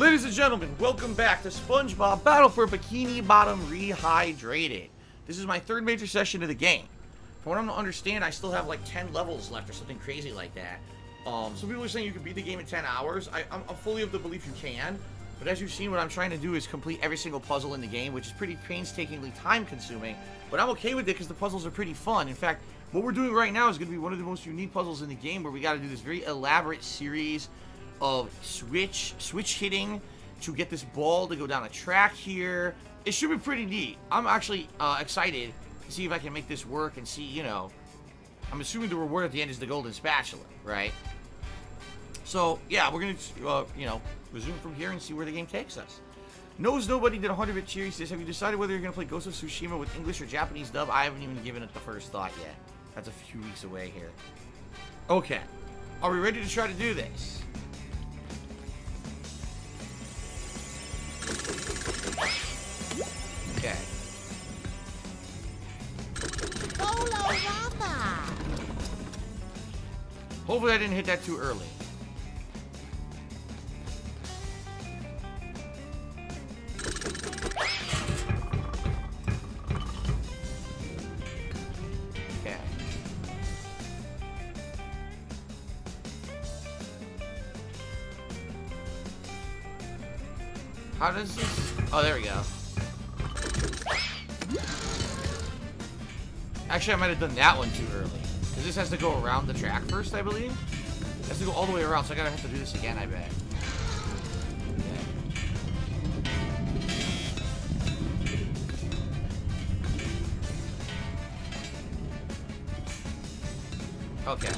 Ladies and gentlemen, welcome back to SpongeBob Battle for Bikini Bottom Rehydrated. This is my third major session of the game. From what I'm to understand, I still have like 10 levels left or something crazy like that. Um, some people are saying you can beat the game in 10 hours. I, I'm, I'm fully of the belief you can. But as you've seen, what I'm trying to do is complete every single puzzle in the game, which is pretty painstakingly time-consuming. But I'm okay with it because the puzzles are pretty fun. In fact, what we're doing right now is going to be one of the most unique puzzles in the game where we got to do this very elaborate series of switch, switch hitting to get this ball to go down a track here. It should be pretty neat. I'm actually uh, excited to see if I can make this work and see, you know, I'm assuming the reward at the end is the golden spatula, right? So, yeah, we're going to, uh, you know, resume from here and see where the game takes us. Knows Nobody did 100 bit cheer. He says, Have you decided whether you're going to play Ghost of Tsushima with English or Japanese dub? I haven't even given it the first thought yet. That's a few weeks away here. Okay. Are we ready to try to do this? Okay. Hopefully I didn't hit that too early. Okay. How does this... Oh, there we go. Actually, I might have done that one too early. Because this has to go around the track first, I believe. It has to go all the way around, so I gotta have to do this again, I bet. Okay.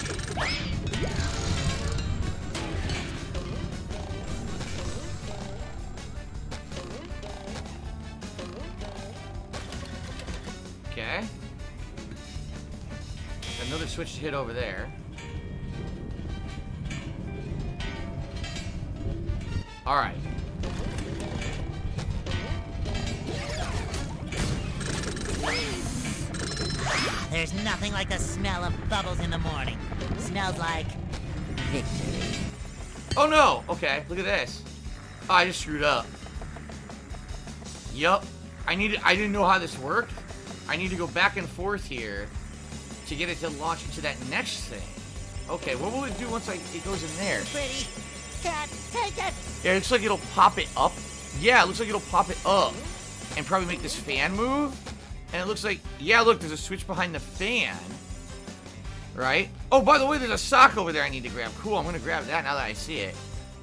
Okay. Another switch to hit over there. Alright. There's nothing like the smell of bubbles in the morning. Smells like victory. Oh no! Okay, look at this. Oh, I just screwed up. Yup. I need I didn't know how this worked. I need to go back and forth here to get it to launch into that next thing. Okay, what will it do once I, it goes in there? Pretty. Cat, take it. Yeah, it looks like it'll pop it up. Yeah, it looks like it'll pop it up and probably make this fan move. And it looks like, yeah, look, there's a switch behind the fan. Right? Oh, by the way, there's a sock over there I need to grab. Cool, I'm going to grab that now that I see it.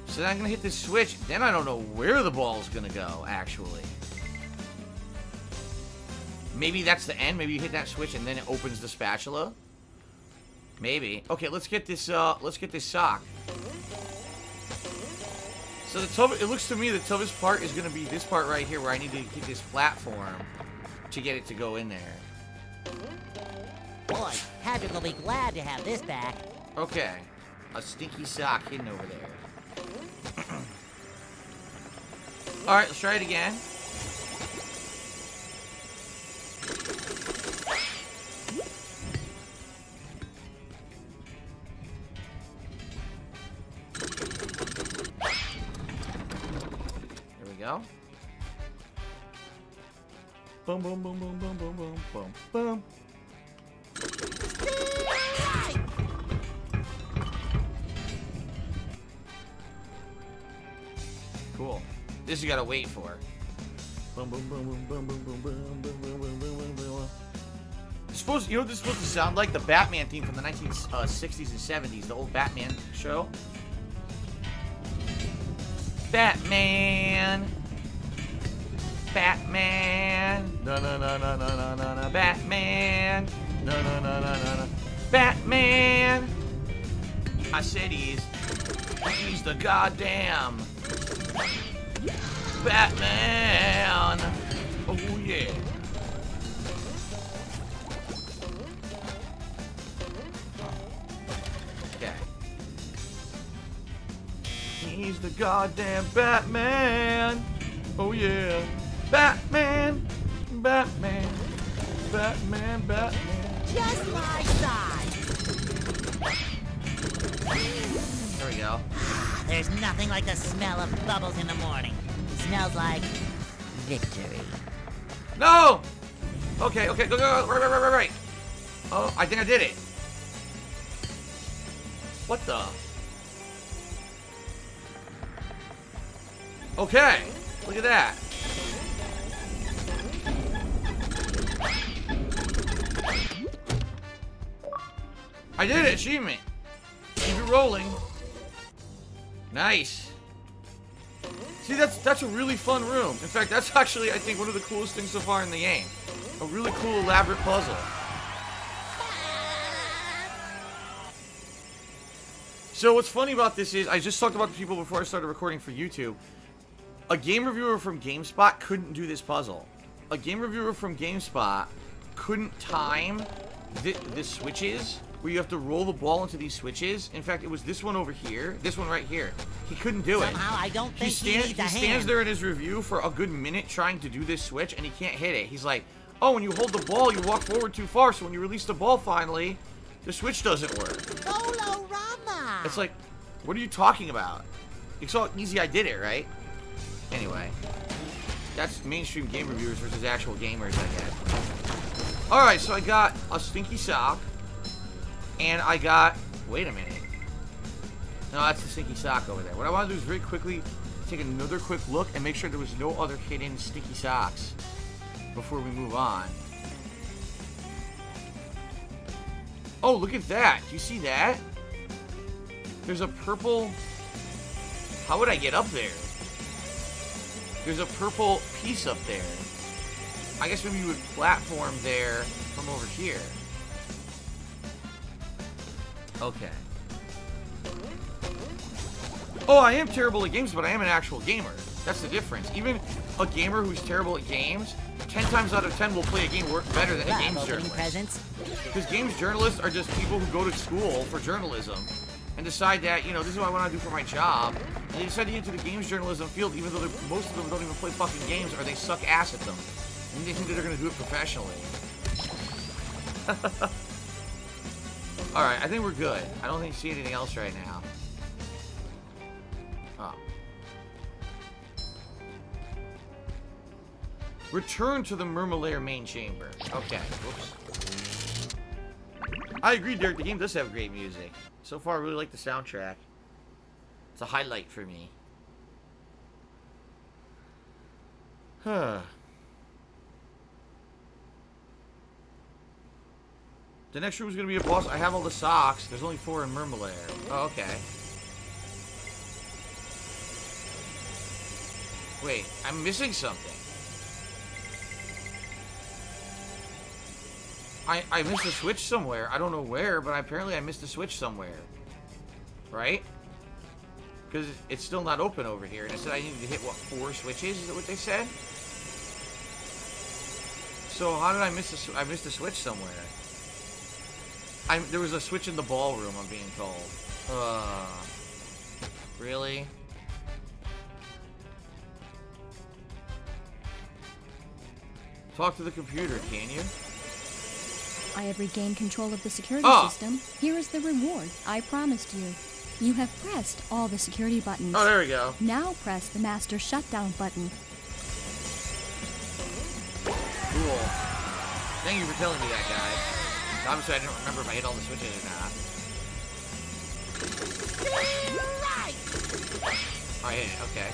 So then I'm going to hit this switch. Then I don't know where the ball's going to go, actually. Maybe that's the end. Maybe you hit that switch and then it opens the spatula. Maybe. Okay, let's get this, uh, let's get this sock. So the tough, it looks to me the toughest part is going to be this part right here where I need to get this platform to get it to go in there. Boy, Patrick will be glad to have this back. Okay. A stinky sock hidden over there. Alright, let's try it again. Go. Boom, boom, boom, boom, boom, boom, boom, boom, boom. Cool. This you gotta wait for. Boom, boom, boom, boom, boom, boom, boom, boom, boom, boom, boom, boom, boom, boom. It's supposed, you know what this is supposed to sound like? The Batman theme from the 1960s and 70s, the old Batman show. Batman. Batman. Na na na na na na na na. Batman. Na na na na na na. Batman. I said he's. He's the goddamn. Batman. Oh yeah. He's the goddamn Batman. Oh yeah. Batman. Batman. Batman. Batman. Just my size. There we go. There's nothing like the smell of bubbles in the morning. Smells like victory. No! Okay, okay, go, go, go, right, right, right, right, right. Oh, I think I did it. What the? Okay, look at that. I did it, achievement. Keep it rolling. Nice. See, that's that's a really fun room. In fact, that's actually, I think, one of the coolest things so far in the game. A really cool, elaborate puzzle. So what's funny about this is, I just talked about the people before I started recording for YouTube. A game reviewer from GameSpot couldn't do this puzzle. A game reviewer from GameSpot couldn't time the, the switches where you have to roll the ball into these switches. In fact, it was this one over here, this one right here. He couldn't do Somehow, it. I don't He, think he, stand, needs he stands there in his review for a good minute trying to do this switch, and he can't hit it. He's like, oh, when you hold the ball, you walk forward too far, so when you release the ball finally, the switch doesn't work. Solo Rama. It's like, what are you talking about? You saw easy I did it, right? Anyway, that's mainstream game reviewers versus actual gamers, I guess. Alright, so I got a stinky sock, and I got, wait a minute. No, that's the stinky sock over there. What I want to do is very quickly take another quick look and make sure there was no other hidden sticky socks before we move on. Oh, look at that. Do you see that? There's a purple... How would I get up there? There's a purple piece up there. I guess maybe you would platform there from over here. Okay. Oh, I am terrible at games, but I am an actual gamer. That's the difference. Even a gamer who's terrible at games, 10 times out of 10 will play a game work better than a games journalist. Because games journalists are just people who go to school for journalism and decide that, you know, this is what I want to do for my job. And they decide to get into the games journalism field even though most of them don't even play fucking games or they suck ass at them. And they think that they're going to do it professionally. Alright, I think we're good. I don't think see anything else right now. Oh. Return to the Mermalair main chamber. Okay, whoops. I agree, Derek. The game does have great music. So far, I really like the soundtrack. It's a highlight for me. Huh. The next room is going to be a boss. I have all the socks. There's only four in Mermalair. Oh, okay. Wait, I'm missing something. I, I missed a switch somewhere. I don't know where, but apparently I missed a switch somewhere. Right? Because it's still not open over here. And it said I needed to hit, what, four switches? Is that what they said? So how did I miss a, I missed a switch somewhere? I, there was a switch in the ballroom, I'm being told. Uh, really? Talk to the computer, can you? I have regained control of the security Ah. system. Here is the reward I promised you. You have pressed all the security buttons. Oh, there we go. Now press the master shutdown button. Cool. Thank you for telling me that, guys. Obviously, I didn't remember if I hit all the switches or not. I hit it, okay.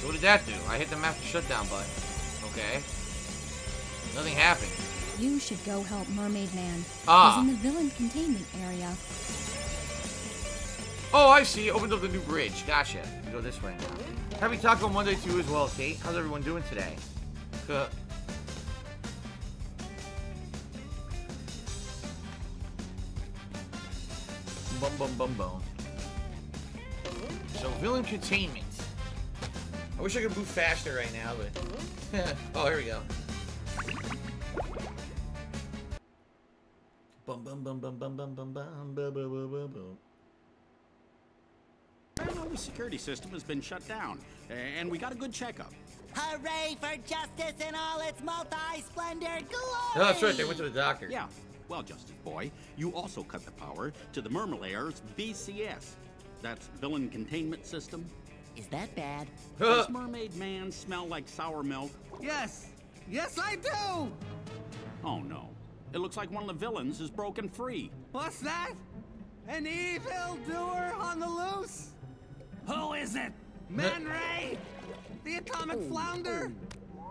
So what did that do? I hit the master shutdown button. Okay. Nothing happened. You should go help Mermaid Man. Ah. He's in the villain containment area. Oh, I see. Opened up the new bridge. Gotcha. We go this way now. Happy Taco Monday to you as well, Kate. How's everyone doing today? Good. Bum bum bum bum. So villain containment. I wish I could move faster right now, but oh, here we go. Bum bum bum bum bum bum bum bum bum bum bum bum bum. The security system has been shut down, and we got a good checkup. Hooray for justice in all its multi-splendor glory! No, that's right. They went to the doctor. Yeah, well, Justice Boy, you also cut the power to the Mermalair's VCS. That's villain containment system. Is that bad? Does Mermaid Man smell like sour milk? Yes. Yes, I do. Oh no. It looks like one of the villains is broken free. What's that? An evil doer on the loose? Who is it? Man Ray? The atomic flounder?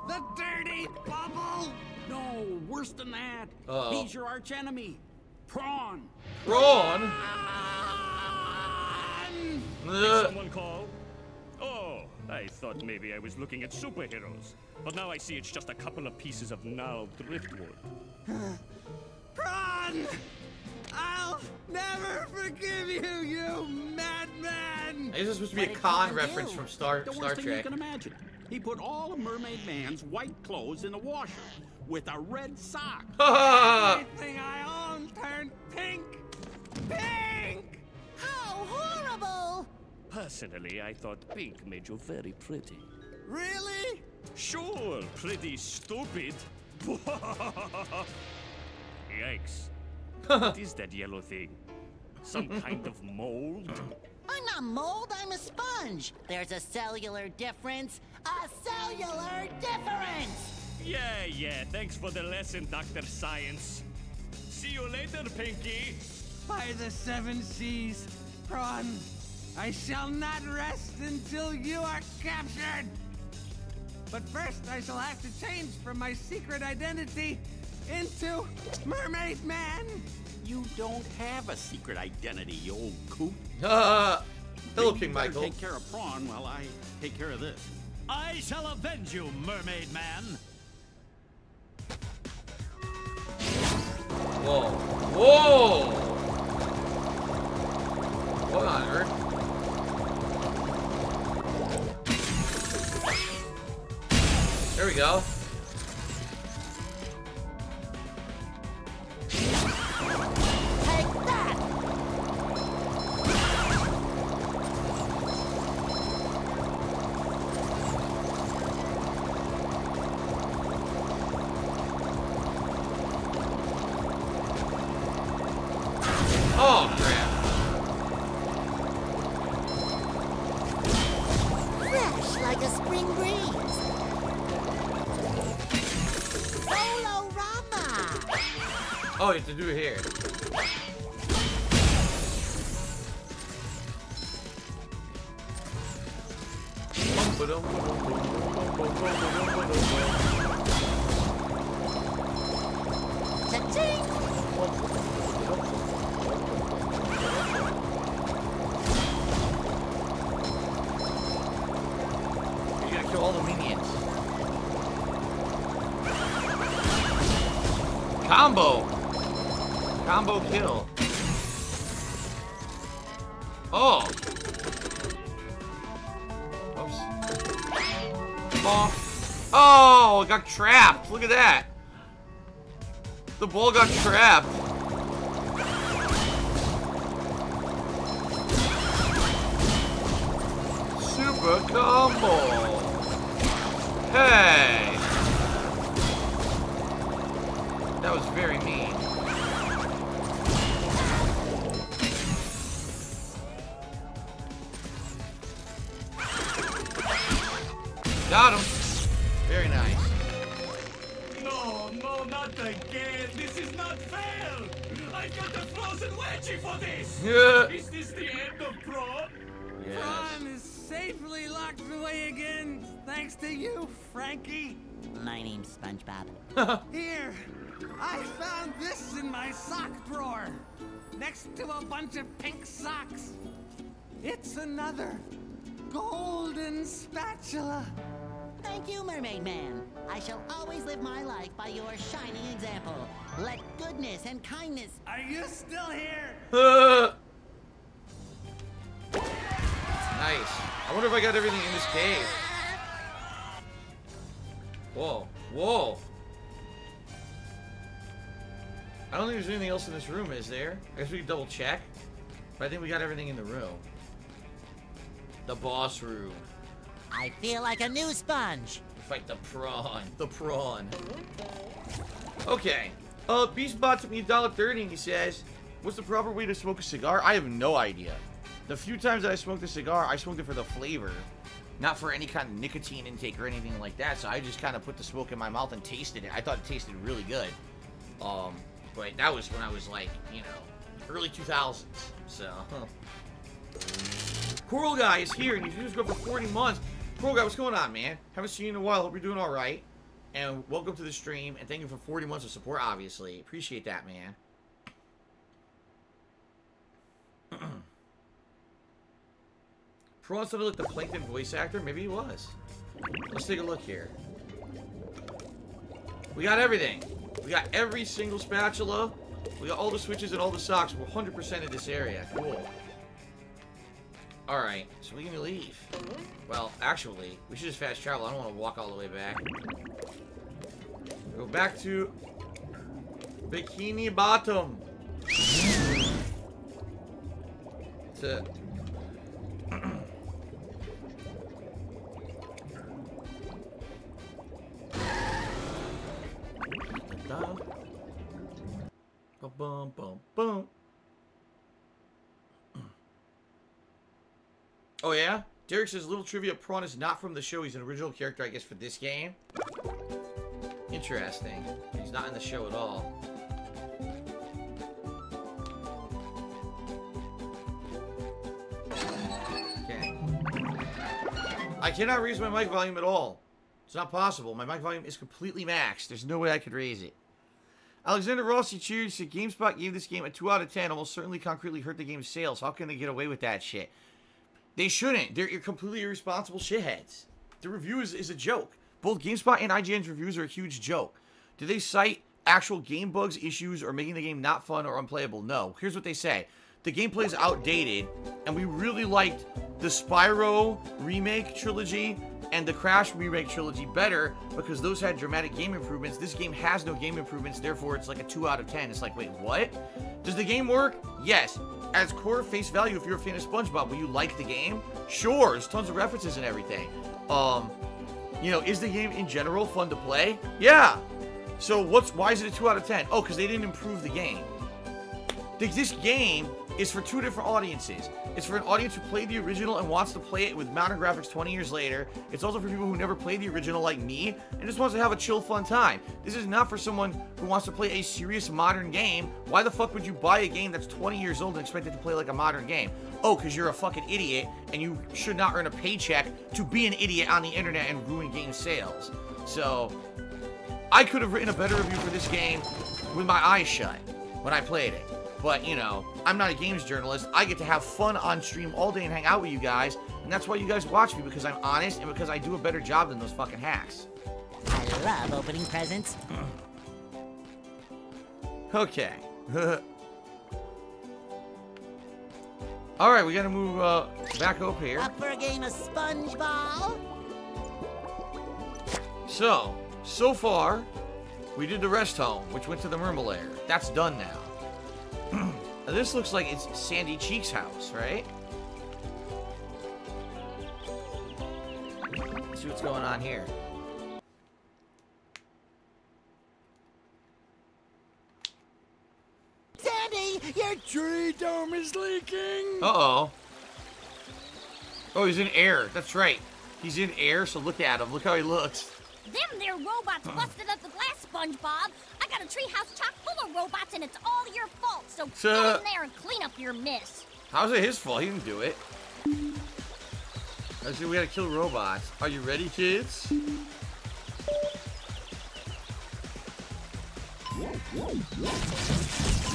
The dirty bubble? No, worse than that. Uh-oh. He's your archenemy. Prawn. Prawn? Uh, Someone call? I thought maybe I was looking at superheroes. But now I see it's just a couple of pieces of gnarled driftwood. Prawn! I'll never forgive you, you madman! Is this supposed to be a What con reference from Star The Star worst thing you can imagine. He put all of Mermaid Man's white clothes in the washer with a red sock. Everything I own turned pink! Pink! How horrible! Personally, I thought pink made you very pretty. Really? Sure, pretty stupid. Yikes. what is that yellow thing? Some kind of mold? I'm not mold, I'm a sponge. There's a cellular difference. A cellular difference! Yeah, yeah, thanks for the lesson, Dr. Science. See you later, Pinky. By the seven seas, Prawn, I shall not rest until you are captured! But first, I shall have to change from my secret identity into Mermaid Man! You don't have a secret identity, you old coot. Uh, hello, King Michael. Take care of Prawn while I take care of this. I shall avenge you, Mermaid Man. Whoa. Whoa! What on earth? There we go. Do here. Combo kill. Oh! Oh! Oh! It got trapped! Look at that! The ball got trapped! A bunch of pink socks. It's another golden spatula. Thank you, Mermaid Man. I shall always live my life by your shining example. Let goodness and kindness. Are you still here? Uh. nice. I wonder if I got everything in this cave. Whoa. Whoa. I don't think there's anything else in this room, is there? I guess we can double check. But I think we got everything in the room. The boss room. I feel like a new sponge. We fight the prawn. The prawn. Okay. Uh, Beastbot took me $1.30 and he says, What's the proper way to smoke a cigar? I have no idea. The few times that I smoked a cigar, I smoked it for the flavor, not for any kind of nicotine intake or anything like that. So I just kind of put the smoke in my mouth and tasted it. I thought it tasted really good. Um, but that was when I was like, you know, early 2000s. So, Coral Guy is here, and he's just go for 40 months. Coral Guy, what's going on, man? Haven't seen you in a while. Hope you're doing all right. And welcome to the stream, and thank you for 40 months of support, obviously. Appreciate that, man. Prawn sounded like the Plankton voice actor? Maybe he was. Let's take a look here. We got everything. We got every single spatula. We got all the switches and all the socks. We're 100% in this area. Cool. Alright, so we're gonna leave. Well, actually, we should just fast travel. I don't want to walk all the way back. Go back to Bikini Bottom. To Da. Bum bum bum bum. Oh yeah? Derek says little trivia prawn is not from the show. He's an original character, I guess, for this game. Interesting. He's not in the show at all. Okay. I cannot raise my mic volume at all. It's not possible. My mic volume is completely maxed. There's no way I could raise it. Alexander Rossi cheers. GameSpot gave this game a 2 out of 10. Almost certainly concretely hurt the game's sales. How can they get away with that shit? They shouldn't. They're completely irresponsible shitheads. The review is, is a joke. Both GameSpot and IGN's reviews are a huge joke. Do they cite actual game bugs, issues, or making the game not fun or unplayable? No. Here's what they say. The gameplay is outdated, and we really liked the Spyro remake trilogy and the Crash remake trilogy better because those had dramatic game improvements. This game has no game improvements, therefore it's like a 2 out of 10. It's like, wait, what? Does the game work? Yes. As core face value, if you're a fan of SpongeBob, will you like the game? Sure, there's tons of references and everything. Um, you know, is the game in general fun to play? Yeah. So what's why is it a 2 out of 10? Oh, because they didn't improve the game. This game is for two different audiences. It's for an audience who played the original and wants to play it with modern graphics 20 years later. It's also for people who never played the original like me and just wants to have a chill, fun time. This is not for someone who wants to play a serious modern game. Why the fuck would you buy a game that's 20 years old and expect it to play like a modern game? Oh, because you're a fucking idiot and you should not earn a paycheck to be an idiot on the internet and ruin game sales. So, I could have written a better review for this game with my eyes shut when I played it. But, you know, I'm not a games journalist. I get to have fun on stream all day and hang out with you guys. And that's why you guys watch me, because I'm honest and because I do a better job than those fucking hacks. I love opening presents. Okay. Alright, we gotta move uh, back up here. Up for a game of SpongeBob? So, so far, we did the rest home, which went to the Mermalair. That's done now. Now, this looks like it's Sandy Cheek's house, right? Let's see what's going on here. Sandy, your Tree dome is leaking! Uh-oh. Oh, he's in air. That's right. He's in air, so look at him. Look how he looks. Them there robots busted up the glass, SpongeBob. I got a treehouse chock full of robots, and it's all your fault. So So- go in there and clean up your mess. How's it his fault? He didn't do it. Let's see, we gotta kill robots. Are you ready, kids?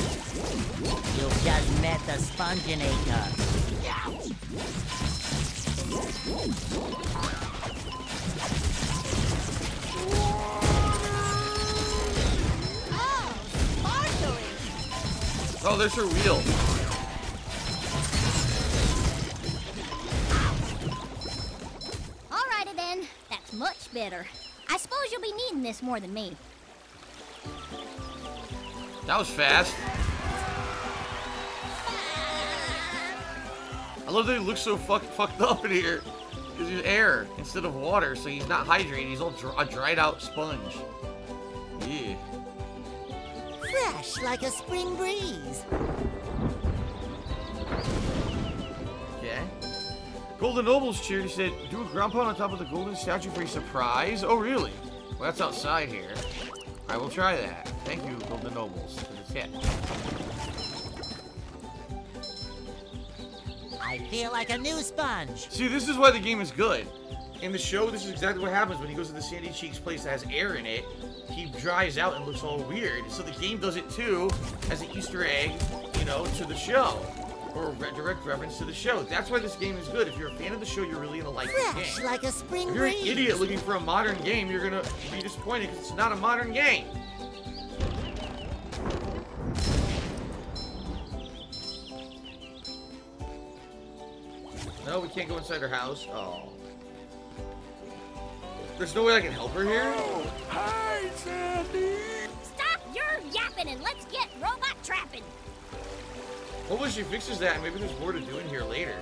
You've just met the Sponginator. Oh, Oh, there's her wheel. Alrighty then. That's much better. I suppose you'll be needing this more than me. That was fast. I love that he looks so fuck, fucked up in here. Because he's air instead of water, so he's not hydrating. He's all dr- a dried out sponge. Yeah. Fresh like a spring breeze. Golden Nobles cheered. He said, do a pound on top of the golden statue for a surprise. Oh, really? Well, that's outside here. I will try that. Thank you, Golden Nobles, for the tip. I feel like a new sponge. See, this is why the game is good. In the show, this is exactly what happens when he goes to the Sandy Cheeks place that has air in it. He dries out and looks all weird. So the game does it too, as an Easter egg, you know, to the show. Or a re- direct reference to the show. That's why this game is good. If you're a fan of the show, you're really gonna like this Fresh game. like a spring If you're an idiot looking for a modern game, you're gonna be disappointed because it's not a modern game. No, we can't go inside her house. Oh. There's no way I can help her here? Hi, Sandy. Stop your yapping and let's get robot trapping. Hopefully she fixes that and maybe there's more to do in here later.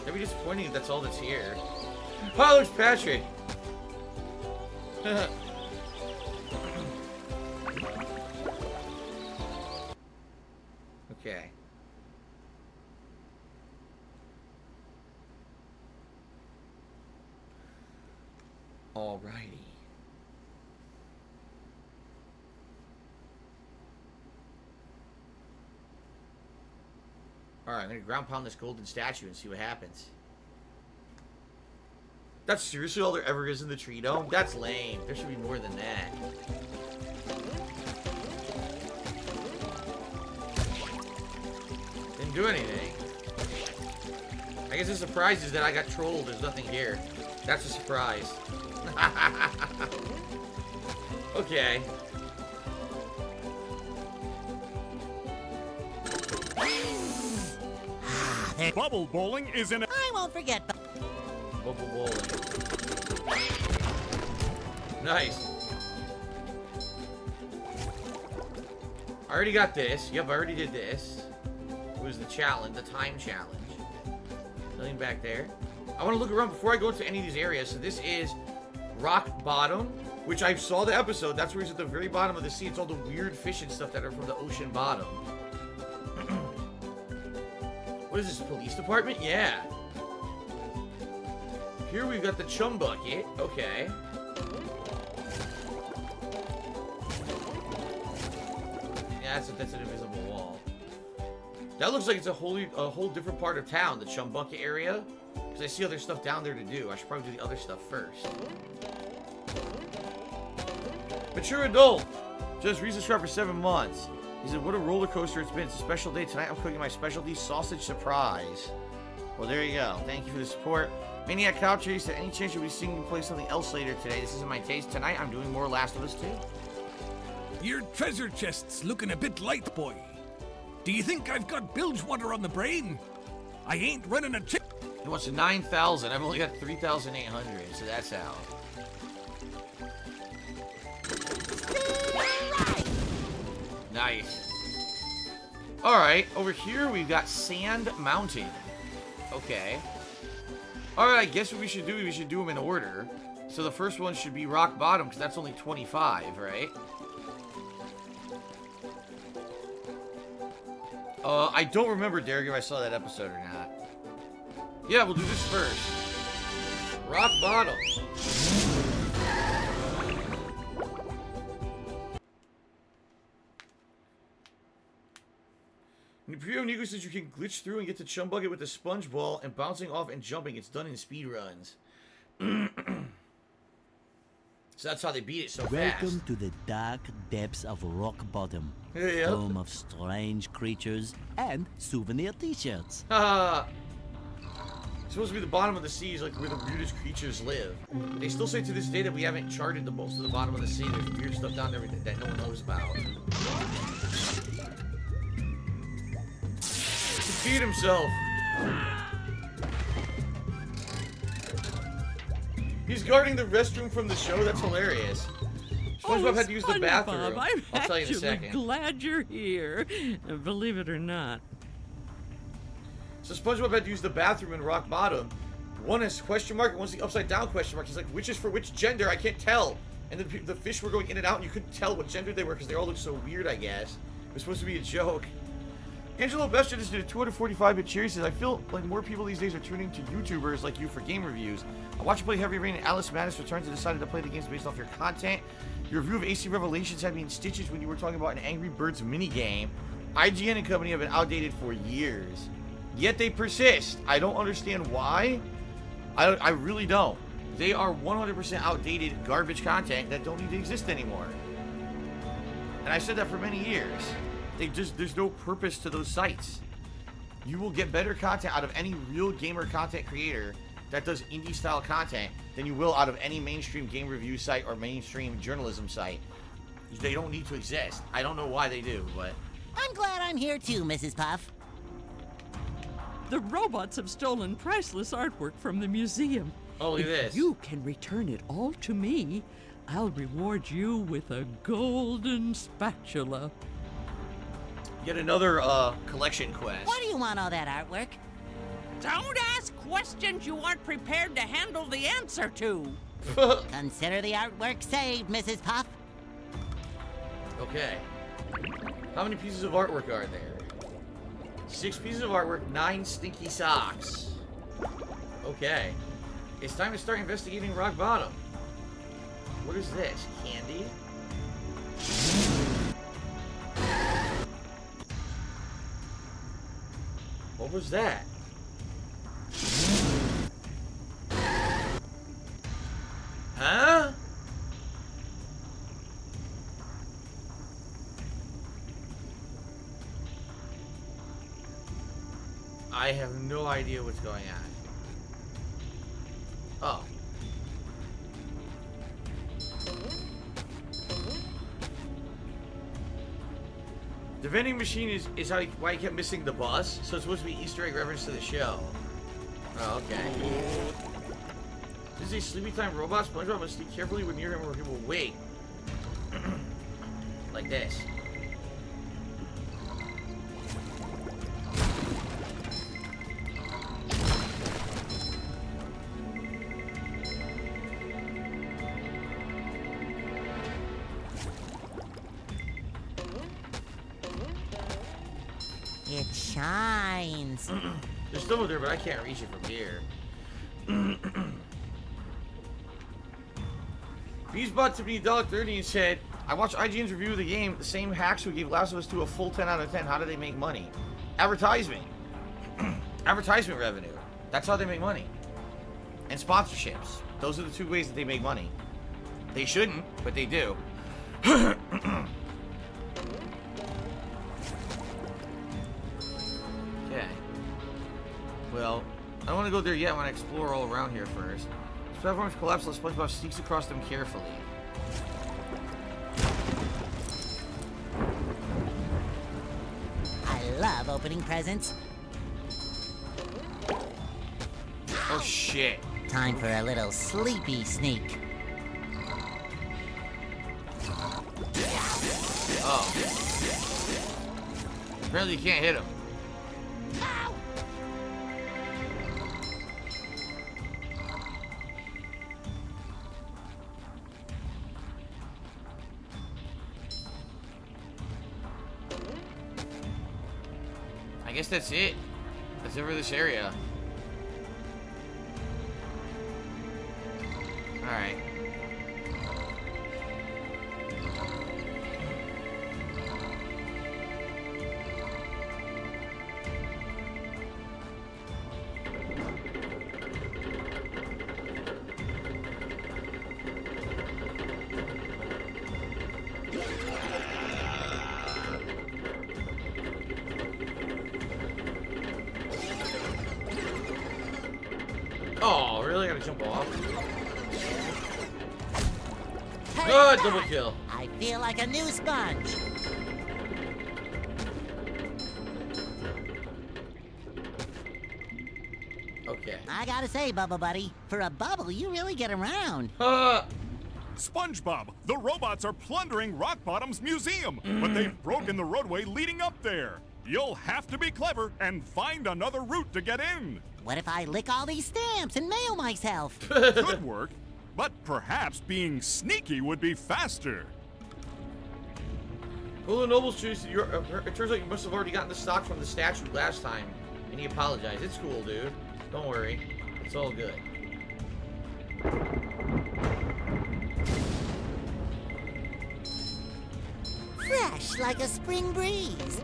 That'd be disappointing if that's all that's here. Oh, there's Patrick. okay. Alrighty. Alright, I'm gonna ground pound this golden statue and see what happens. That's seriously all there ever is in the tree dome? That's lame. There should be more than that. Didn't do anything. I guess the surprise is that I got trolled. There's nothing here. That's a surprise. okay. Bubble bowling is an. I won't forget. bu- Bubble bowling. Nice. I already got this. Yep, I already did this. It was the challenge, the time challenge. Nothing back there. I want to look around before I go into any of these areas. So this is Rock Bottom, which I saw the episode. That's where he's at the very bottom of the sea. It's all the weird fish and stuff that are from the ocean bottom. what is this, police department? Yeah. Here we've got the chum bucket. Okay. Yeah, that's, a, that's an invisible wall. That looks like it's a wholly, a whole different part of town, the chum bucket area. Because I see other stuff down there to do. I should probably do the other stuff first. Mature adult. Just recently subscribed for seven months. He said, what a roller coaster it's been. It's a special day. Tonight I'm cooking my specialty sausage surprise. Well, there you go. Thank you for the support. Maniac Coucher said, any chance you'll be seeing me play something else later today? This isn't my taste. Tonight I'm doing more Last of Us 2. Your treasure chest's looking a bit light, boy. Do you think I've got bilge water on the brain? I ain't running a chip. He wants 9,000. I've only got 3,800, so that's out. Nice. Alright, over here we've got Sand Mountain. Okay. Alright, I guess what we should do, we should do them in order. So the first one should be Rock Bottom, because that's only 25, right? Uh, I don't remember, Derek, if I saw that episode or not. Yeah, we'll do this first. Rock Bottom. Imperial Nico says you can glitch through and get to Chum Bucket with the sponge ball and bouncing off and jumping. It's done in speed runs. so that's how they beat it so Welcome fast. to the dark depths of Rock Bottom, yeah. home of strange creatures and souvenir T-shirts. Haha. supposed to be the bottom of the sea is like where the weirdest creatures live. They still say to this day that we haven't charted the most of the bottom of the sea. There's weird stuff down there that no one knows about. He peed himself. He's guarding the restroom from the show. That's hilarious. Oh, SpongeBob had to use the bathroom. Oh, I'm I'll tell you in a second. glad you're here. Believe it or not. So SpongeBob had to use the bathroom in Rock Bottom. One is question mark, and one's the upside down question mark. He's like, which is for which gender? I can't tell. And the, the fish were going in and out, and you couldn't tell what gender they were because they all looked so weird, I guess. It was supposed to be a joke. Angelo Bestia just did a 245-bit cheer. He says, I feel like more people these days are tuning to YouTubers like you for game reviews. I watched you play Heavy Rain and Alice Madness Returns and decided to play the games based off your content. Your review of AC Revelations had me in stitches when you were talking about an Angry Birds minigame. IGN and company have been outdated for years. Yet they persist. I don't understand why. I, I really don't. They are 100% outdated garbage content that don't need to exist anymore. And I said that for many years. They just there's no purpose to those sites. You will get better content out of any real gamer content creator that does indie style content than you will out of any mainstream game review site or mainstream journalism site. They don't need to exist. I don't know why they do, but I'm glad I'm here too, Mrs. Puff. The robots have stolen priceless artwork from the museum. Oh, look at if this. you can return it all to me, I'll reward you with a golden spatula. Yet another uh, collection quest. Why do you want all that artwork? Don't ask questions you aren't prepared to handle the answer to. Consider the artwork saved, Mrs. Puff. Okay. How many pieces of artwork are there? Six pieces of artwork, nine stinky socks. Okay. It's time to start investigating Rock Bottom. What is this? Candy? What was that? Huh? I have no idea what's going on. Vending machine is, is how why you kept missing the bus, so it's supposed to be Easter egg reference to the show. Oh, okay. This is a sleepy time robot. SpongeBob must sleep carefully when near him or he will wake. like this. Can't reach it from here. Beesbot to me $1.30 and said, I watched IGN's review of the game. The same hacks who gave Last of Us 2 a full 10 out of 10. How do they make money? Advertisement. Advertisement revenue. That's how they make money. And sponsorships. Those are the two ways that they make money. They shouldn't, but they do. go there yet. I want to explore all around here first. As platforms collapse, the SpongeBob sneaks across them carefully. I love opening presents. Oh shit. Time for a little sleepy sneak. Oh. Apparently you can't hit him. I guess that's it. That's it for this area. Like a new sponge. Okay. I gotta say, Bubble Buddy, for a bubble, you really get around. Uh, SpongeBob, the robots are plundering Rock Bottom's museum, but they've broken the roadway leading up there. You'll have to be clever and find another route to get in. What if I lick all these stamps and mail myself? Could work, but perhaps being sneaky would be faster. Golden Noble's juice, you're, uh, it turns out you must have already gotten the stock from the statue last time. And he apologized. It's cool, dude. Don't worry. It's all good. Fresh like a spring breeze.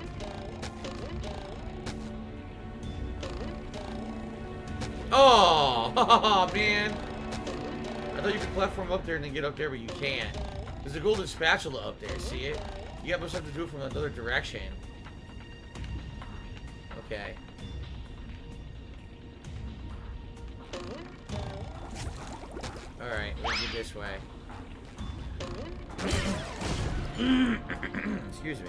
Oh, man. I thought you could platform up there and then get up there, but you can't. There's a golden spatula up there, see it? You must have to do it from another direction. Okay. Alright, we'll do this way. Excuse me.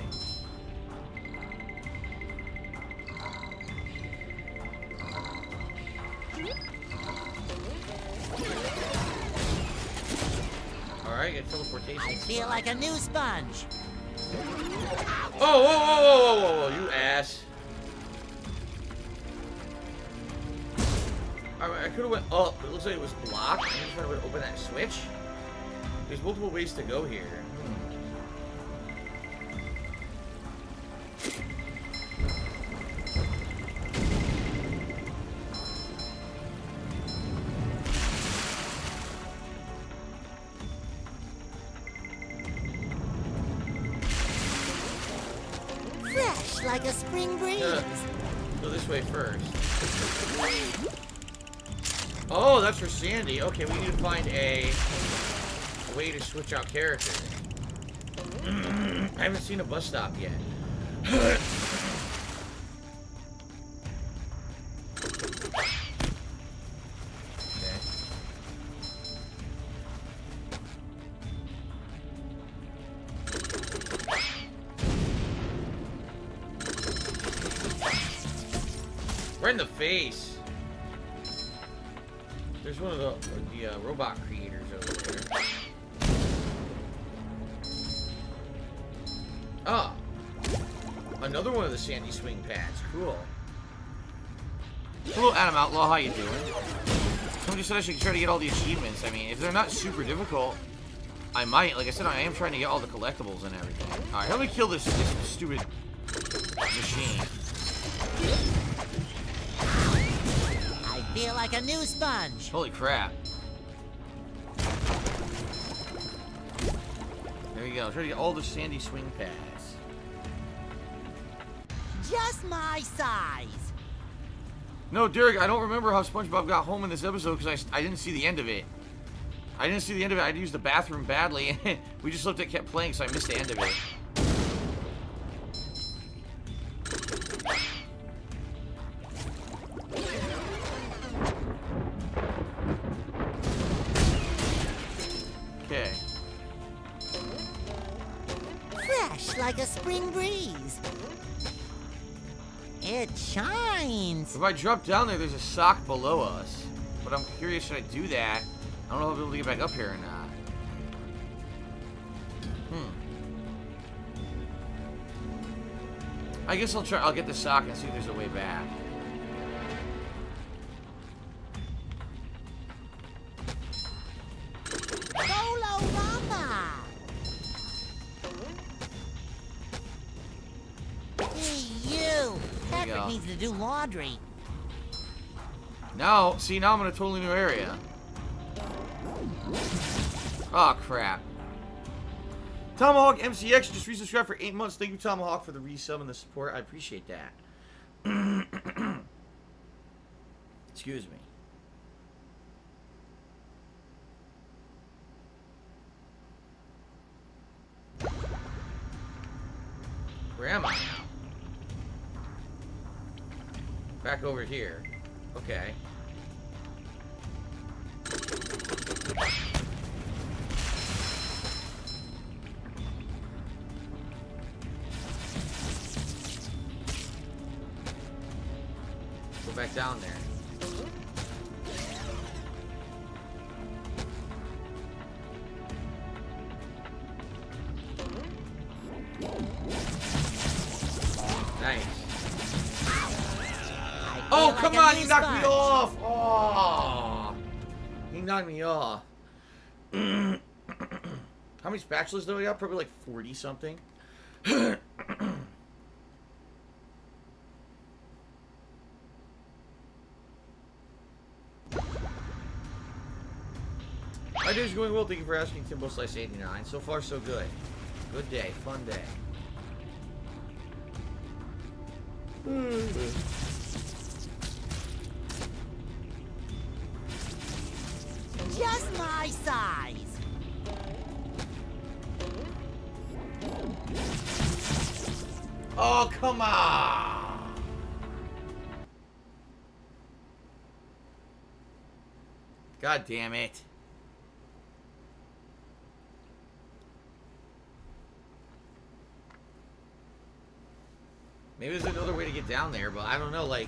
Alright, get teleportation. I feel like a new sponge. Oh, whoa, whoa, whoa, whoa, whoa, you ass. Alright, I could have went up, but it looks like it was blocked. I'm just trying to open that switch. There's multiple ways to go here. Find a, way to switch out characters. I haven't seen a bus stop yet. Adam How you doing? Somebody said I should try to get all the achievements. I mean, if they're not super difficult, I might. Like I said, I am trying to get all the collectibles and everything. All right, let me kill this, this stupid machine. I feel like a new sponge. Holy crap. There you go. Try to get all the sandy swing pads. Just my size. No, Derek, I don't remember how SpongeBob got home in this episode because I, I didn't see the end of it. I didn't see the end of it. I used the bathroom badly. we just looked at kept playing, so I missed the end of it. Drop down there, there's a sock below us. But I'm curious, should I do that? I don't know if I'll be able to get back up here or not. Hmm. I guess I'll try. I'll get the sock and see if there's a way back. Hey, you. Patrick needs to do laundry. Now, see, now I'm in a totally new area. Oh, crap. Tomahawk MCX just resubscribed for eight months. Thank you, Tomahawk, for the resub and the support. I appreciate that. Excuse me. Where am I now? Back over here. Okay. Nice. Oh, come like on, he knocked me off! Oh, he knocked me off. How many spatulas do I got? Probably like 40 something. My day's going well. Thank you for asking, Timbo Slice 89. So far, so good. Good day. Fun day. Mm-hmm. Just my size. Oh, come on! God damn it. Maybe there's another way to get down there, but I don't know, like,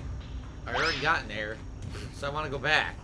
I already gotten there, so I want to go back.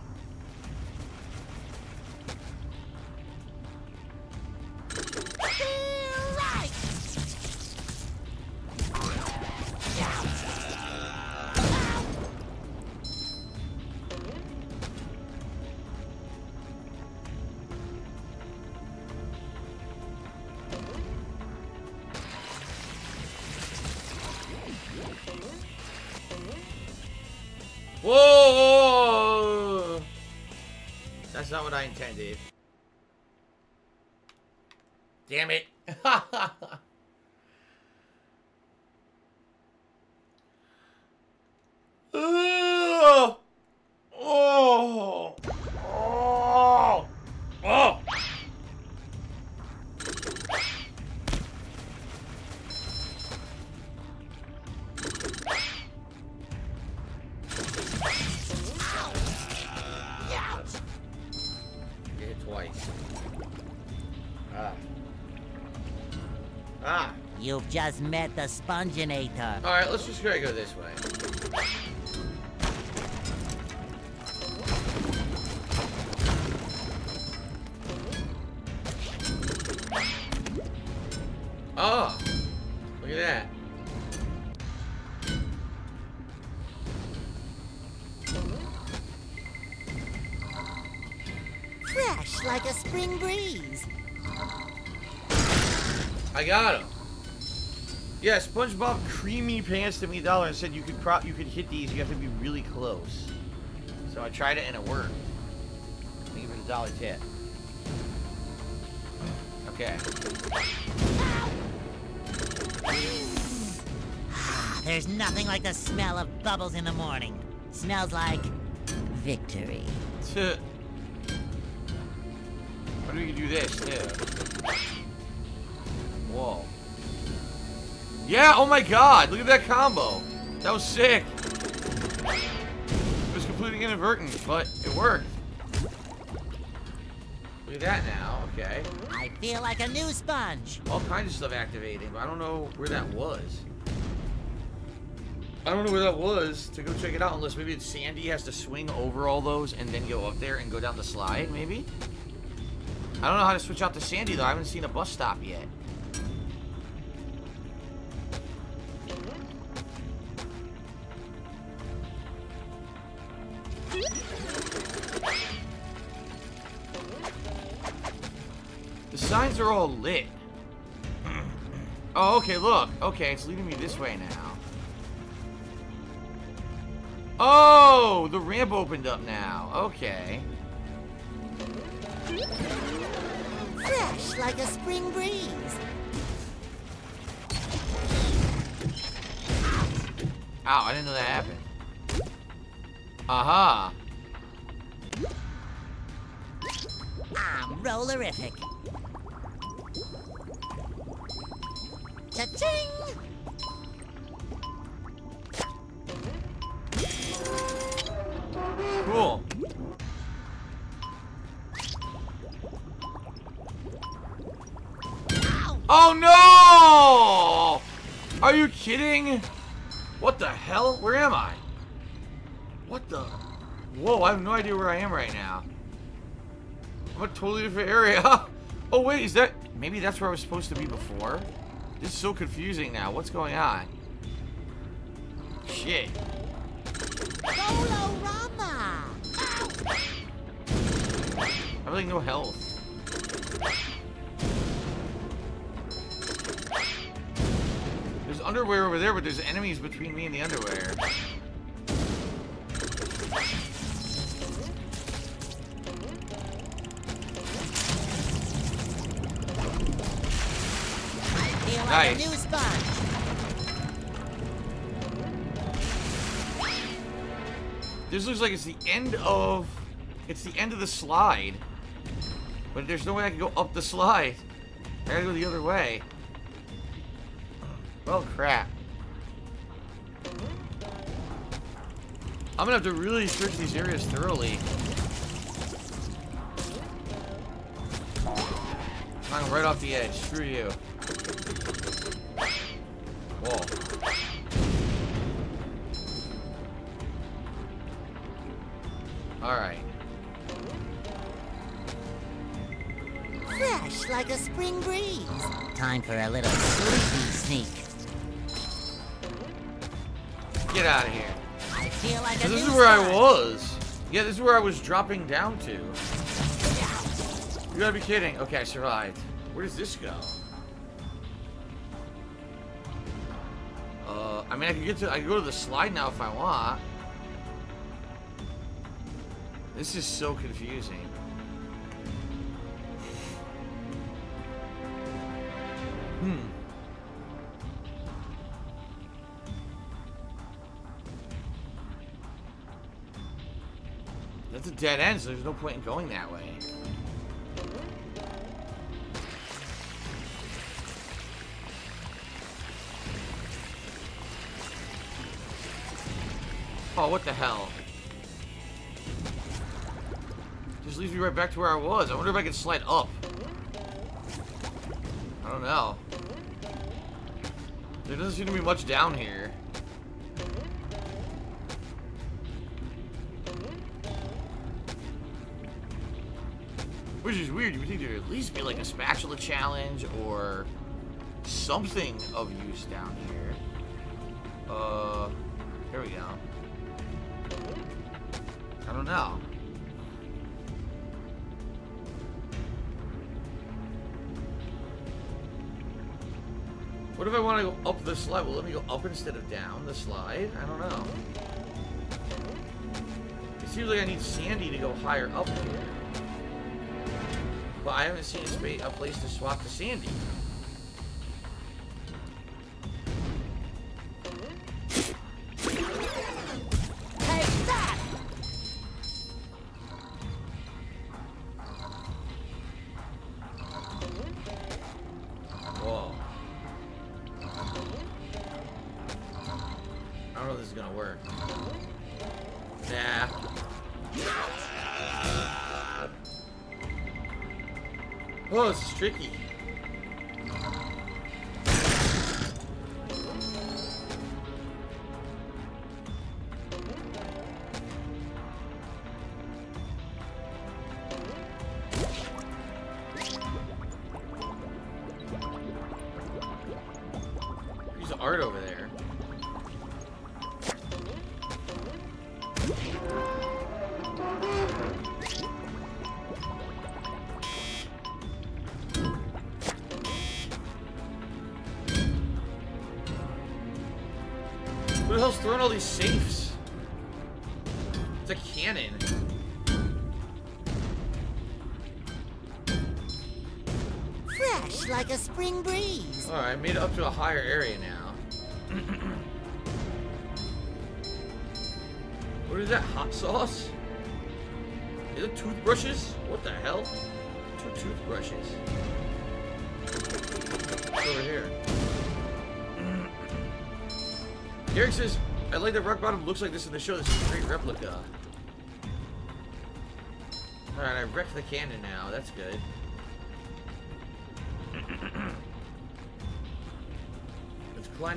You've just met the Sponginator. Alright, let's just try to go this way. Oh! Look at that. Fresh like a spring breeze. I got him. SpongeBob creamy pants to me dollar and said you could pro you could hit these. You have to be really close. So I tried it and it worked. Thank you for the dollar tip. Okay. Ah, there's nothing like the smell of bubbles in the morning. Smells like victory. What do we do this too? Yeah, oh my god, look at that combo. That was sick. It was completely inadvertent, but it worked. Look at that now, okay. I feel like a new sponge. All kinds of stuff activating, but I don't know where that was. I don't know where that was to go check it out unless maybe it's Sandy has to swing over all those and then go up there and go down the slide, maybe? I don't know how to switch out to Sandy though. I haven't seen a bus stop yet. Signs are all lit. Oh, okay, look. Okay, it's leading me this way now. Oh, the ramp opened up now. Okay. Fresh like a spring breeze. Ow, I didn't know that happened. Aha. I'm rollerific. Cha-ching! Cool. Oh no! Are you kidding? What the hell? Where am I? What the? Whoa, I have no idea where I am right now. I'm a totally different area. oh wait, is that... Maybe that's where I was supposed to be before? This is so confusing now. What's going on? Shit. Bolorama! I have like no health. There's underwear over there, but there's enemies between me and the underwear. Nice. new sponge. This looks like it's the end of... It's the end of the slide. But there's no way I can go up the slide. I gotta go the other way. Well, crap. I'm gonna have to really search these areas thoroughly. I'm right off the edge. Screw you. Whoa. Alright. Fresh like a spring breeze. Time for a little sleepy sneak. Get out of here. I feel like a this new is where I was. Yeah, this is where I was dropping down to. You gotta be kidding. Okay, I survived. Where does this go? Mean, I can get to. I can go to the slide now if I want. This is so confusing. Hmm. That's a dead end, so there's no point in going that way. Oh, what the hell? Just leaves me right back to where I was. I wonder if I can slide up. I don't know. There doesn't seem to be much down here. Which is weird. You would think there'd at least be like a spatula challenge or something of use down here. Uh, here we go. I know. What if I want to go up the slide? Well, let me go up instead of down the slide. I don't know. It seems like I need Sandy to go higher up here. But I haven't seen a, spa- a place to swap to Sandy. Gonna work. Nah. Oh, is tricky. To a higher area now. what is that? Hot sauce? Is it toothbrushes? What the hell? Two toothbrushes. What's over here? Derek says, I like that Rock Bottom looks like this in the show. This is a great replica. Alright, I wrecked the cannon now. That's good.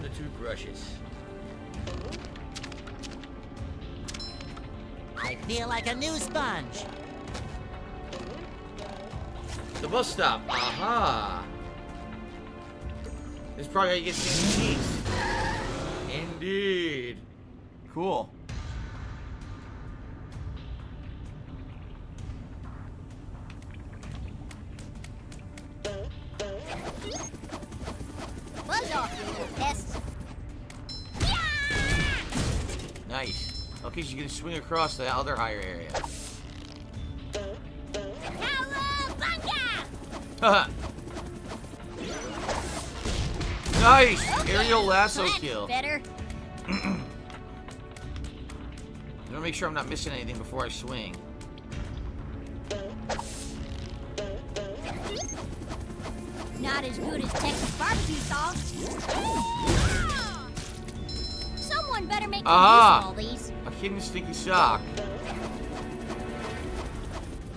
Let's climb the toothbrushes. I feel like a new sponge. The bus stop. Aha. This is probably how you get Sandy cheese. Indeed. Cool. Buzz off, you pest. Okay, you can swing across the other higher area. Haha. nice! Okay, Aerial lasso kill. Better. I'm gonna make sure I'm not missing anything before I swing. Not as good as Texas barbecue sauce. Someone better make good use of Ah! all these. Hidden stinky sock.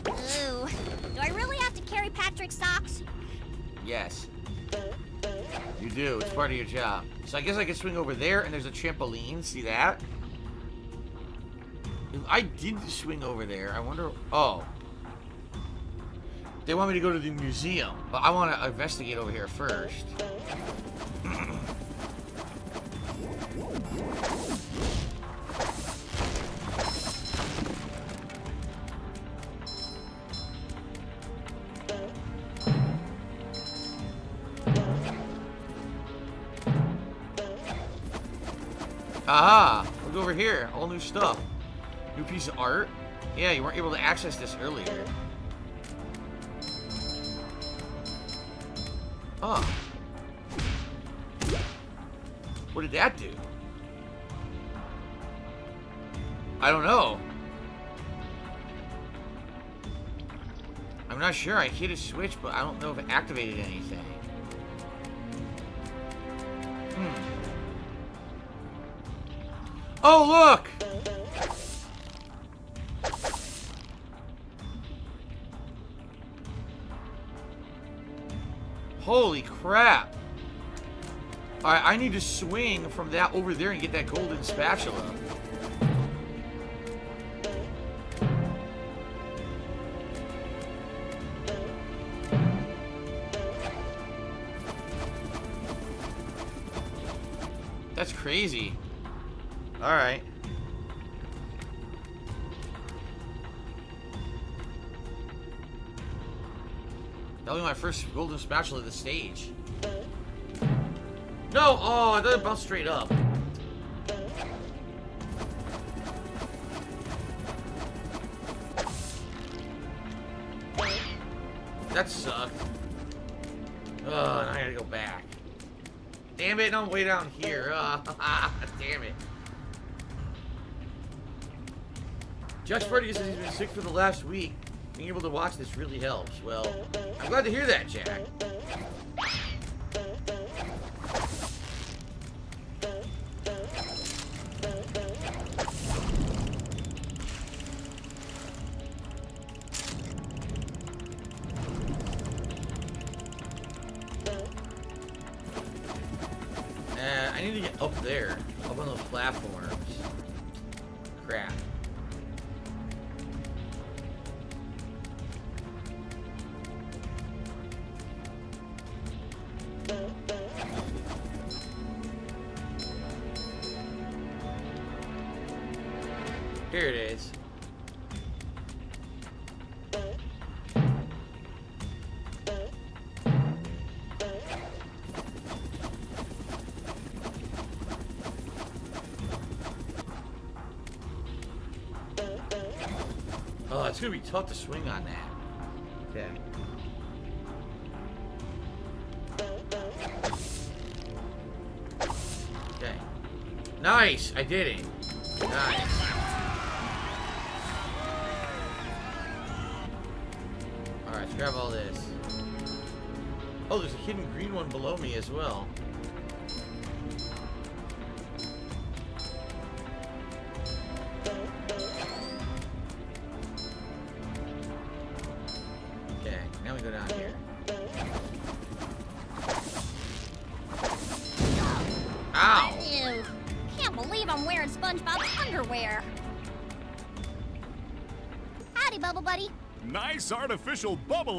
Ooh. Do I really have to carry Patrick's socks? Yes. You do. It's part of your job. So I guess I can swing over there, and there's a trampoline. See that? If I did swing over there, I wonder... Oh. They want me to go to the museum, but I want to investigate over here first. New stuff. New piece of art. Yeah, you weren't able to access this earlier. Oh. What did that do? I don't know. I'm not sure. I hit a switch, but I don't know if it activated anything. Hmm. Oh, look! Holy crap! Alright, I need to swing from that over there and get that golden spatula. That's crazy. Alright. That'll be my first golden spatula of the stage. No! Oh, I thought it bounced straight up. That sucked. Oh, and I gotta go back. Damn it, I'm way down here. Uh, damn it. Josh Freddy says he's been sick for the last week. Being able to watch this really helps. Well, I'm glad to hear that, Jack. Tough to swing on that. Okay. Okay. Nice! I did it. Nice. Alright, let's grab all this. Oh, there's a hidden green one below me as well.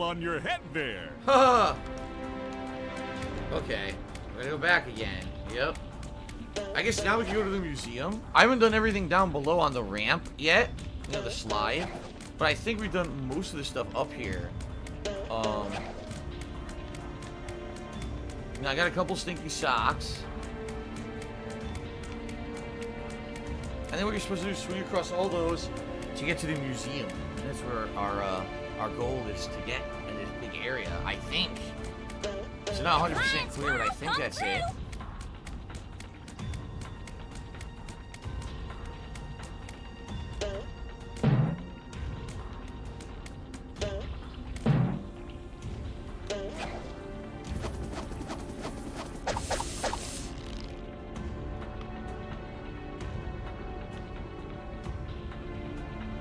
On your head there. Okay, we're gonna go back again. Yep. I guess now we can go to the museum. I haven't done everything down below on the ramp yet. You know, the slide. But I think we've done most of the stuff up here. Um... Now I got a couple stinky socks. And then what you're supposed to do is swing across all those to get to the museum. That's where our uh, our goal is to get big area, I think. It's not 100% clear, but I think that's it.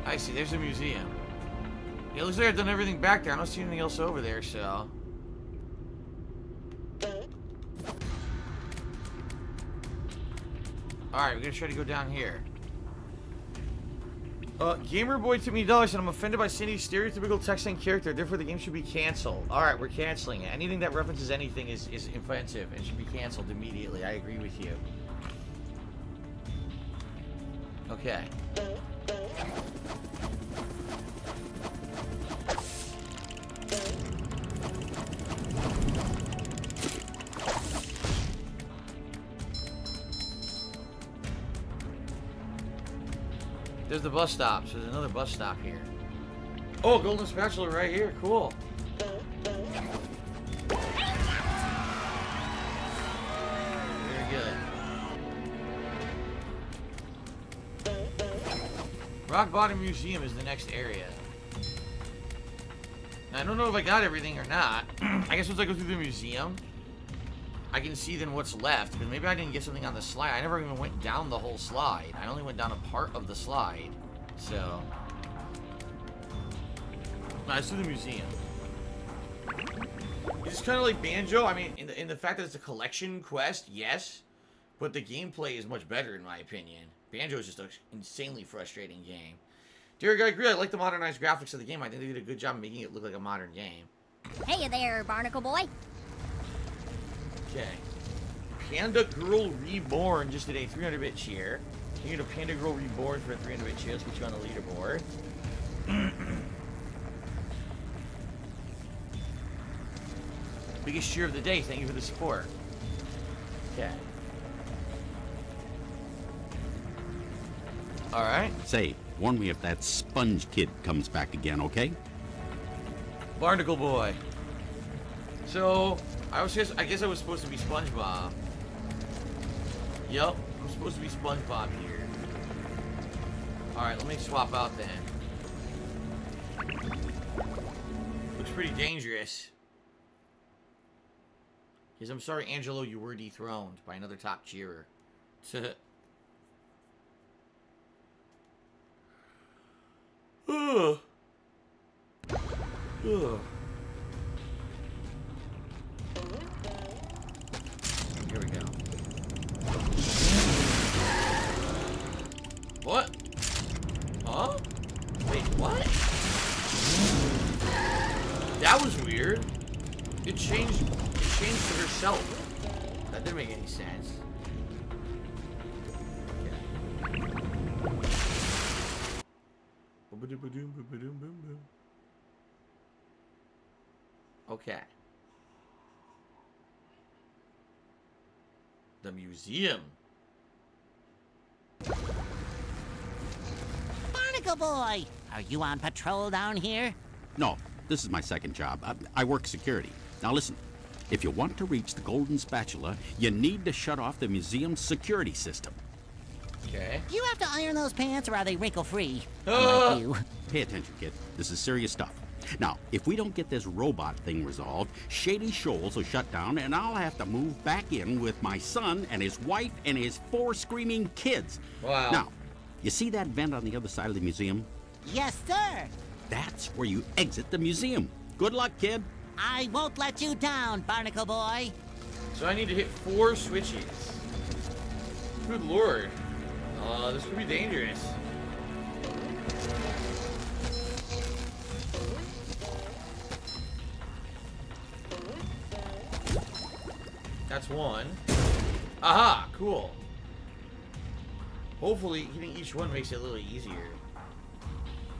I see, there's a museum. Like I've done everything back there. I don't see anything else over there, so... Alright, we're gonna try to go down here. Uh, Gamer Boy to me dollars and I'm offended by Cindy's stereotypical Texan character, therefore the game should be canceled. Alright, we're canceling it. Anything that references anything is, is offensive and should be canceled immediately. I agree with you. Okay. The bus stop. So there's another bus stop here. Oh, golden spatula right here. Cool. Very good. Rock Bottom Museum is the next area. Now, I don't know if I got everything or not. I guess once I go through the museum, I can see then what's left. But maybe I didn't get something on the slide. I never even went down the whole slide. I only went down a part of the slide. So... To the museum. It's kind of like Banjo. I mean, in the, in the fact that it's a collection quest, yes. But the gameplay is much better, in my opinion. Banjo is just an insanely frustrating game. Derek, I agree. I like the modernized graphics of the game. I think they did a good job making it look like a modern game. Hey there, Barnacle Boy. Okay. Panda Girl Reborn just did a 300-bit cheer. You get a Panda Girl Reborn for a 300-bit cheer. Let's get you on the leaderboard. Biggest cheer of the day. Thank you for the support. Okay. Alright. Say, warn me if that sponge kid comes back again, okay? Barnacle Boy. So, I was just, I guess I was supposed to be SpongeBob. Yep, I'm supposed to be SpongeBob here. Alright, let me swap out then. Looks pretty dangerous. Because I'm sorry, Angelo, you were dethroned by another top cheerer. Ugh. Ugh. What? That was weird. It changed. It changed to herself. That didn't make any sense. Okay. The museum. Barnacle Boy! Are you on patrol down here? No, this is my second job. I, I work security. Now listen, if you want to reach the Golden Spatula, you need to shut off the museum's security system. Okay. Do you have to iron those pants or are they wrinkle-free? Uh. You. Pay attention, kid. This is serious stuff. Now, if we don't get this robot thing resolved, Shady Shoals will shut down and I'll have to move back in with my son and his wife and his four screaming kids. Wow. Now, you see that vent on the other side of the museum? Yes, sir. That's where you exit the museum. Good luck, kid. I won't let you down, Barnacle Boy. So I need to hit four switches. Good lord. Uh, this could be dangerous. That's one. Aha! Cool. Hopefully, hitting each one makes it a little easier.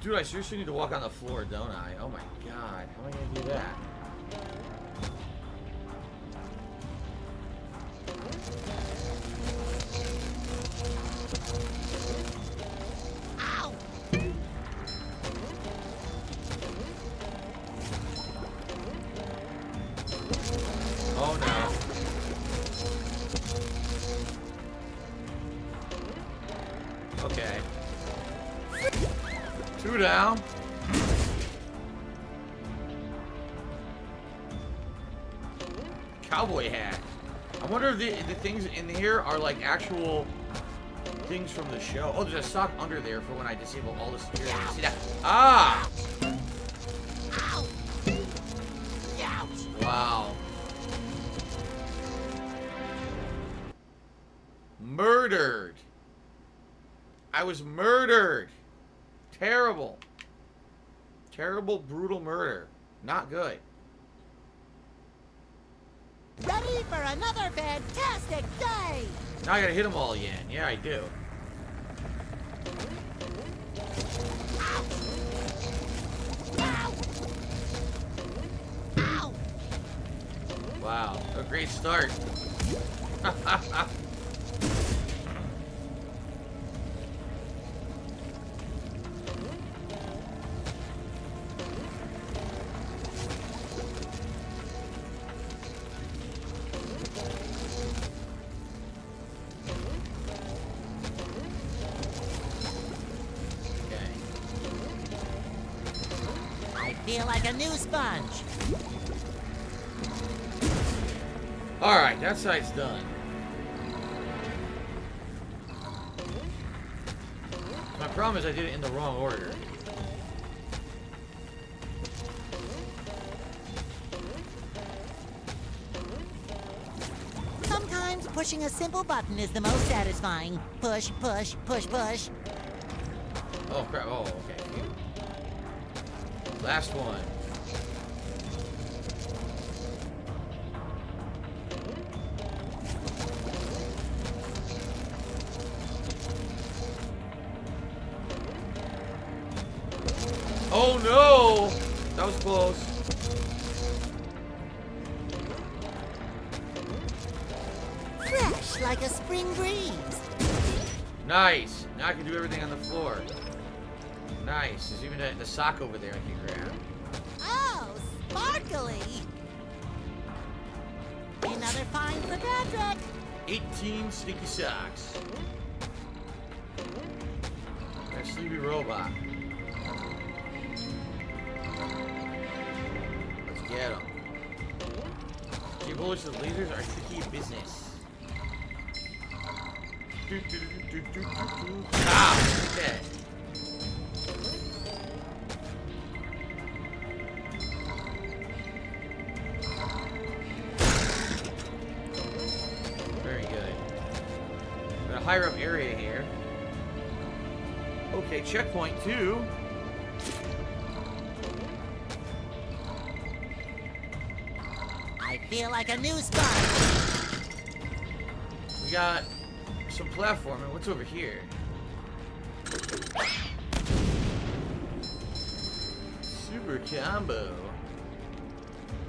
Dude, I seriously need to walk on the floor, don't I? Oh my god. How am I gonna do that? Down. Cowboy hat. I wonder if the, the things in here are like actual things from the show. Oh, there's a sock under there for when I disable all the security. See that? Ah! Wow. Murdered. I was murdered. Terrible. Terrible, brutal murder. Not good. Ready for another fantastic day! Now I gotta hit them all again. Yeah, I do. Wow, a great start. That done. My problem is I did it in the wrong order. Sometimes pushing a simple button is the most satisfying. Push, push, push, push. Oh crap, oh, okay. Last one. Oh no! That was close. Fresh like a spring breeze. Nice. Now I can do everything on the floor. Nice. There's even a, the sock over there I can grab. Oh, sparkly. Another find for Patrick. 18 sticky socks. That sleepy robot. Bullets with lasers are tricky business. Ah, okay. Very good. Got a higher up area here. Okay, checkpoint two. Feel like a new sponge. We got some platforming. What's over here? Super combo.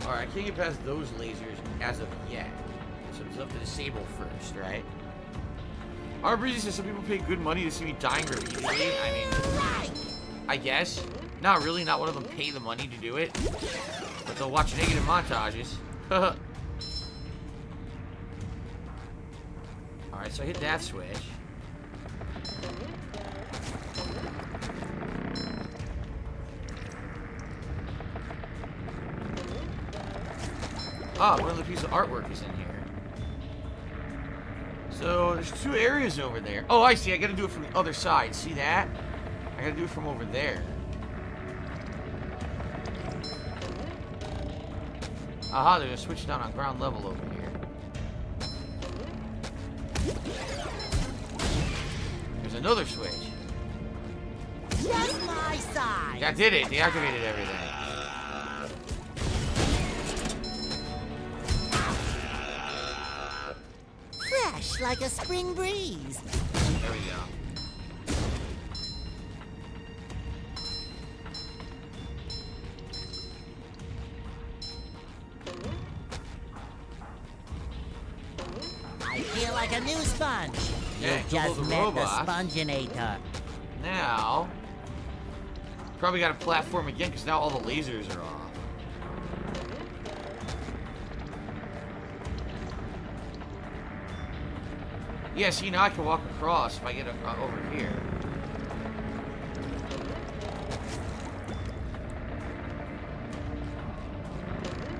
Alright, I can't get past those lasers as of yet. So it's up to disable first, right? Our Breezy says some people pay good money to see me dying repeatedly. I mean, I guess. Not really, not one of them pay the money to do it. But they'll watch negative montages. Alright, so I hit that switch. Ah, one of the pieces of artwork is in here. So, there's two areas over there. Oh, I see. I gotta do it from the other side. See that? I gotta do it from over there. Aha, there's a switch down on ground level over here. There's another switch. Just my side. That did it. Deactivated everything. Fresh like a spring breeze. just the met robot. the Sponginator. Now, probably got a platform again because now all the lasers are off. Yeah, see, now I can walk across if I get a, uh, over here.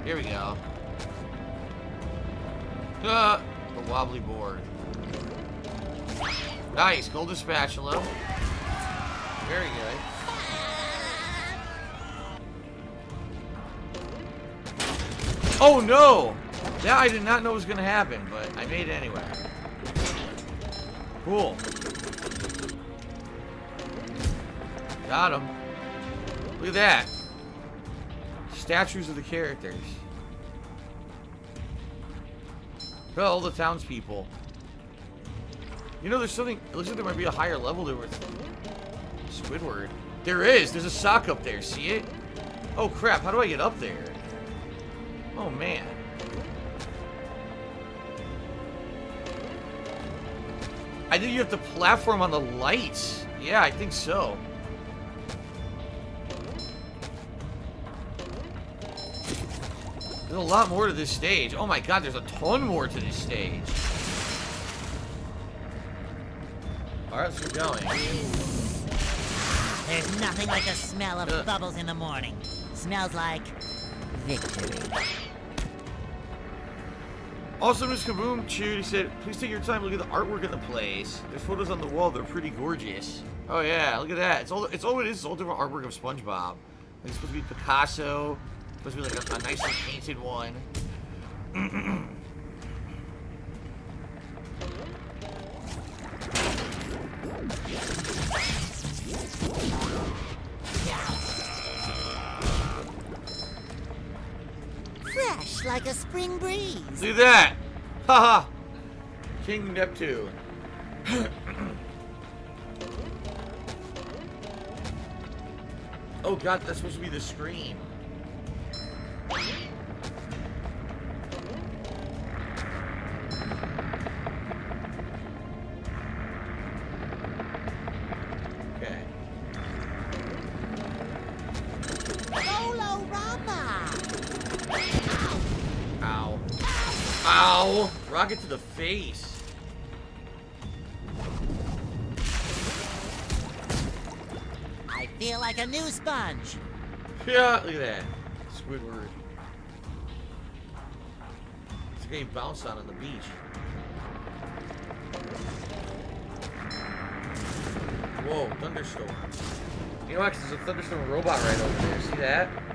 Here we go. Uh, the wobbly board. Nice, golden spatula. Very good. Oh no! That I did not know was gonna happen, but I made it anyway. Cool. Got him. Look at that. Statues of the characters. All the townspeople. You know, there's something. It looks like there might be a higher level there with Squidward. There is. There's a sock up there. See it? Oh crap! How do I get up there? Oh man. I think you have to platform on the lights. Yeah, I think so. There's a lot more to this stage. Oh my god, there's a ton more to this stage. Alright, let's keep going. There's nothing like the smell of Uh. bubbles in the morning. Smells like victory. Also, Miss Kaboom Chewed, he said, please take your time, look at the artwork in the place. There's photos on the wall, they're pretty gorgeous. Oh yeah, look at that. It's all it's all it is, it's all different artwork of SpongeBob. It's supposed to be Picasso, supposed to be like a, a nicely painted one. Fresh like a spring breeze. See that? Haha! King Neptune. oh god, that's supposed to be the scream. Face. I feel like a new sponge. Yeah, look at that. Squidward. It's getting bounced on on the beach. Whoa, thunderstorm. You know what? 'Cause there's a thunderstorm robot right over there. See that?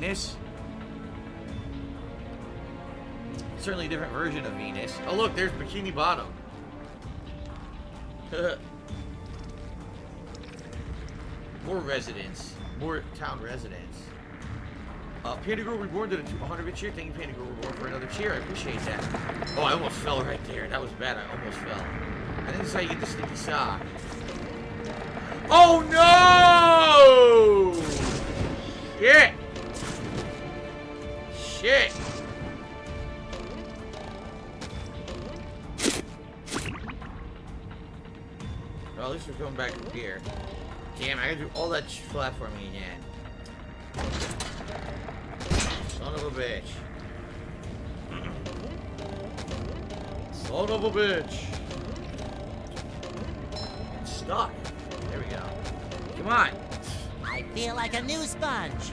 Venus? Certainly a different version of Venus. Oh, look, there's Bikini Bottom. More residents. More town residents. Uh, Panda Girl Reborn did a 100 bit cheer. Thank you, Panda Girl Reborn, for another cheer. I appreciate that. Oh, I almost fell right there. That was bad. I almost fell. I think this is how you get the sticky sock. Oh no! Shit! Here. Damn, I gotta do all that platforming again. Son of a bitch. Son of a bitch. It's stuck. There we go. Come on. I feel like a new sponge.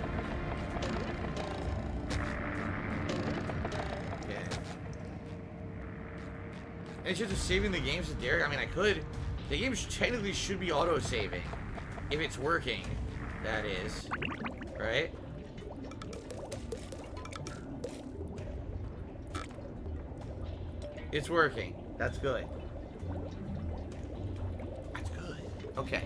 Okay. Any chance of saving the games to Derek? I mean, I could. The game sh- technically should be auto-saving. If it's working, that is. Right? It's working. That's good. That's good. Okay.